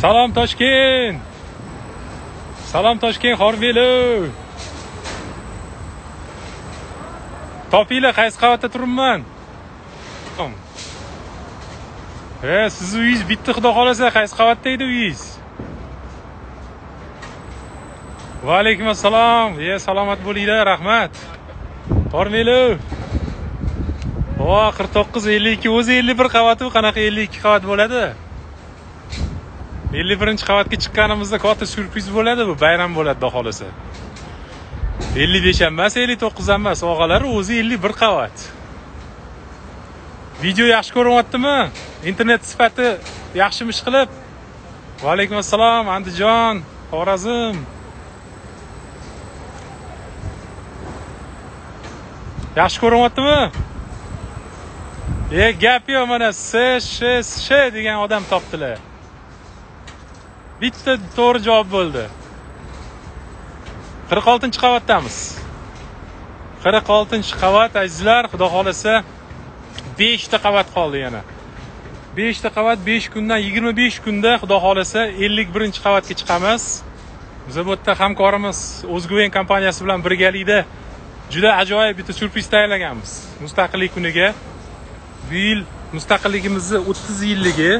Salom Toshkent. Salom Toshkent Xorveli. Topinglar qaysi qavatda turibman? E, siz uyingiz bitta xudo xolasa qaysi qavatda edi uyingiz? Va alaykum assalom. E, salomat bo'linglar, rahmat. Xorveli. O, 49 52 o'zi 51 qavati u qanaqa 52 qavat bo'ladi? 51 qavatga chiqqanimizda katta syurpriz bo'ladi bu, bayram bo'ladi, xudo ellik 55 ham emas, 59 ham emas, og'alar o'zi 51 qavat. Video yaxshi ko'rinyaptimi? Internet sifati yaxshimish qilib? Va alaykum assalom, Andijon, Xorazm. Yaxshi ko'rinyaptimi? E, gap yo'q mana S, Sh, Sh degan odam topdilar. Bitta to'g'ri javob bo'ldi. 46-qavatdamiz. 46-qavat azizlar, xudo xohlasa 5 ta qavat qoldi yana. 5 ta qavat 5 kundan 25 kunda xudo xolasa 51-qavatga chiqamiz. Biz bu yerda hamkorimiz O'zguven kompaniyasi bilan birgalikda juda ajoyib bitta syurpriz tayyorlaganmiz. Mustaqillik kuniga bu yil mustaqilligimizni 30 yilligi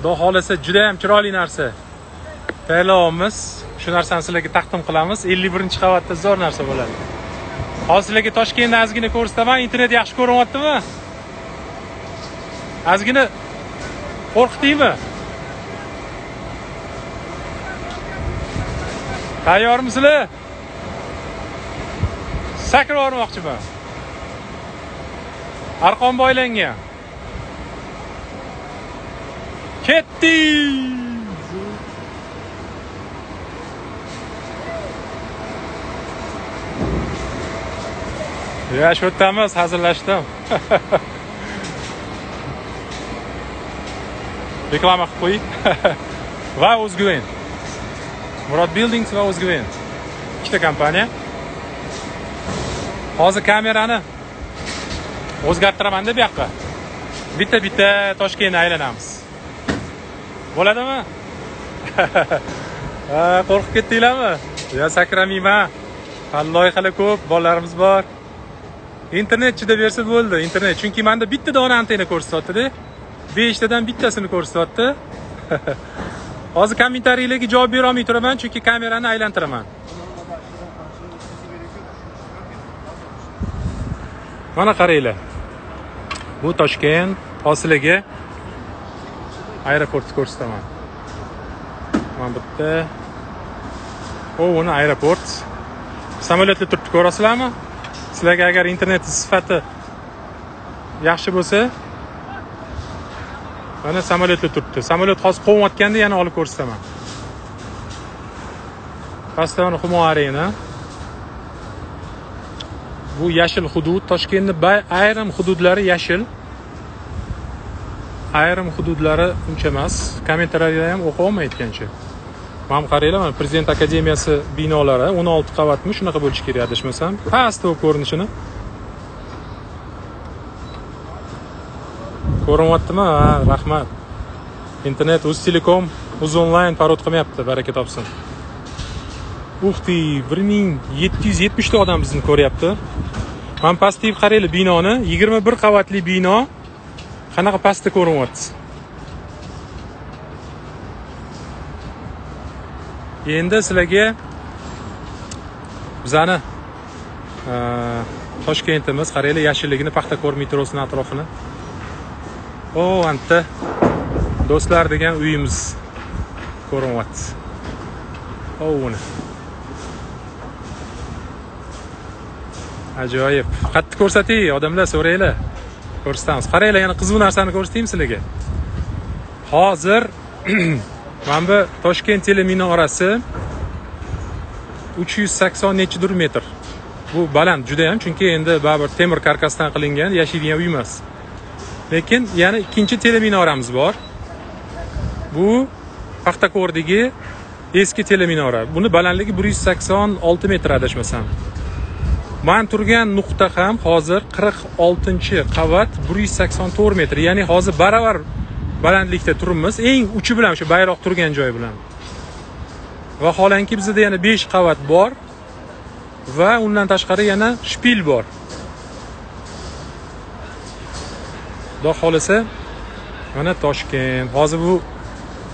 xudo xolasa juda ham chiroyli narsa. Tayyorlayapmiz shu narsani sizlarga taqdim qilamiz. 51 qavatda zo'r narsa bo'ladi. Hozir sizlarga toshkentni ozgina ko'rsataman internet yaxshi ko'rinyaptimi ozgina qo'rqitdingmi tayyormisizlar? Sakrab yubormoqchiman. Arqon boylangan. Ketdi ya shu yerdamiz hazillashdim. Reklama qilib qo'ying. Va o'zguven. Murod buildings va o'zguven. Ikkita kompaniya. Hozir kamerani o'zgartiramanda bu yoqqa. Bitta bitta toshkentni aylanamiz. Bo'ladimi? Qo'rqib ketdinglarmi? Yo sakramayman hali loyihalar ko'p bolalarimiz bor. Internet chidab bersa bo'ldi internet. Chunki manda bitta dona antenna ko'rsatyaptida. Beshtadan bittasini ko'rsatyapti. Hozir kommentariylarga javob berolmay turaman chunki kamerani aylantiraman. Mana qaranglar. Bu toshkent hosilaga aeroportni ko'rsataman mana bu yerda o aeroport. Samolyotlar turibdi ko'rasizlarmi? Sizlarga agar internet sifati yaxshi bo'lsa mana samolyotlar turibdi samolyot hozir qo'nayotganda yana olib ko'rsataman pastda mana humo arena. Bu yashil hudud. Toshkentni ayrim hududlari yashil. Ayrim hududlari uncha emas. Kommentariyada ham o'qib aytgancha mana qaranglar mana prezident akademiyasi binolari o'n olti qavatmi? Shunaqa bo'lishi kerak adashmasam. Past u ko'rinishini. Ko'rinyaptimi ha rahmat. Internet uztelekom uz onlayn parod qilmayapti. Baraka topsin. Uxti bir ming yetti yuz yetmishta odam bizni ko'ryapti. Mana pastga qaranglar binoni. Yigirma bir qavatli bino. Qanaqa pastda ko'rinyapti endi sizlarga bizani uh, toshkentimiz qaranglar yashilligini paxtakor metrosini atrofini. O anta do'stlar degan uyimiz. Ko'rinyapti o uni. Ajoyib. Qayerda ko'rsating odamlar so'ranglar ko'rsatamiz. Qaranglar yana qiziq narsani ko'rsataymi sizlarga. Hozir mana bu toshkent teleminorasi uch yuz sakson nechidir metr. Bu baland judayam chunki endi baribir temir karkasdan qilingan yashaydigan uy emas lekin yana ikkinchi teleminoramiz bor. Bu paxtakordagi eski teleminora buni balandligi bir yuz sakson olti metr adashmasam. Man turgan nuqta ham hozir qirq oltinchi qavat bir yuz sakson to'rt metr. Ya'ni hozir baravar balandlikda turibmiz. Eng uchi bilan o'sha bayroq turgan joyi bilan. Vaholanki bizada yana 5 qavat bor va undan tashqari yana shpil bor. Xudo xohlasa mana toshkent. Hozir bu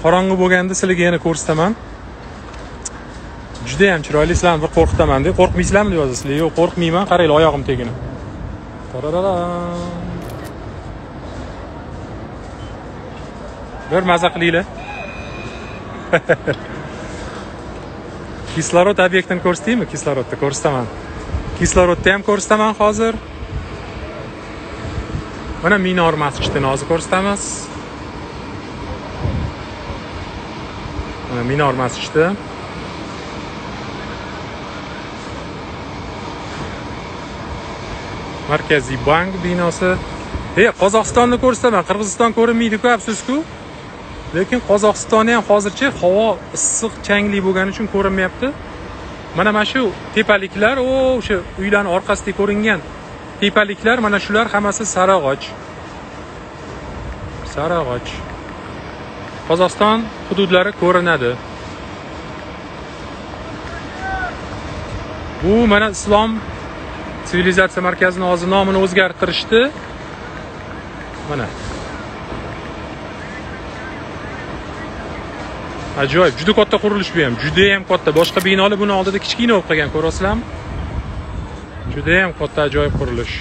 qorong'i bo'lganda sizlarga yana ko'rsataman. Juda ham chiroyli sizlarni bir qo'rqitaman deb. Qo'rqmaysizlarmi deb yozasizlar? Yo'q qo'rqmayman. Qaranglar oyog'im tegini. Bir maza qilinglar. Kislorod obyektini ko'rsataymi kislorodni ko'rsataman. Kislorodni ham ko'rsataman hozir. Mana minor masjidini hozir ko'rsatamiz. Mana minor masjidi markaziy bank binosi. E qozog'istonni ko'rsataman qirg'iziston ko'rinmaydiku afsuski lekin qozog'istonni ham hozircha havo issiq changli bo'lgani uchun ko'rinmayapti. Mana mana shu tepaliklar o o'sha uylarni orqasida ko'ringan tepaliklar mana shular hammasi sariog'och sariog'och qozog'iston hududlari ko'rinadi. Bu mana islom sivilizatsiya markazini hozir nomini o'zgartirishdi. Mana. Ajoyib juda katta qurilish bu ham judayam katta. Boshqa binolar buni oldida kichkina bo'lib qolgan ko'ryapsizlarmi judayam katta ajoyib qurilish.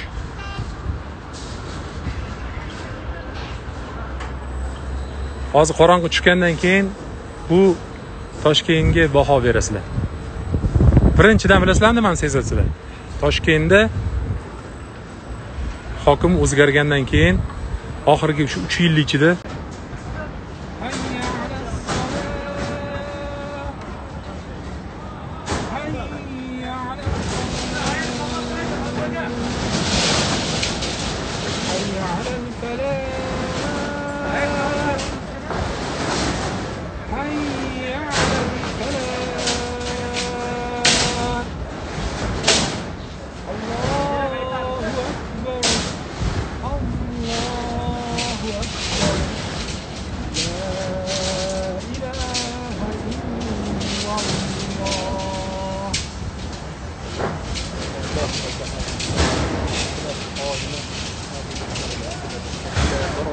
Hozir qorong'i tushgandan keyin bu toshkentga baho berasizlar. Birinchidan bilasizlar nimani sezasizlar toshkentda hokim o'zgargandan keyin oxirgi shu uch yil ichida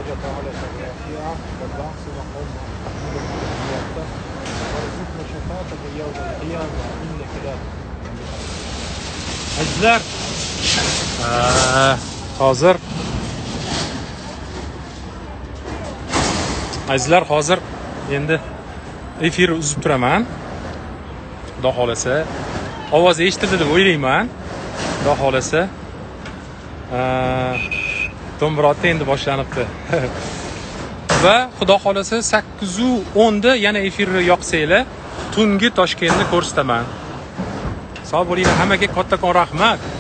درجة على الرافعة والبعث مقام محمود الموفق وارزقنا شفاعتك يوم القيامة إنك لا azizlar hozir azizlar hozir endi efirni uzib turaman xudo xohlasa ovoz eshitildi deb o'ylayman xudo xohlasa do'mbrotda endi boshlanibdi. Va xudo xohlasa sakkizu o'nda yana efirni yoqsanglar tungi toshkentni ko'rsataman. Sog' bo'linglar hammaga kattakon rahmat.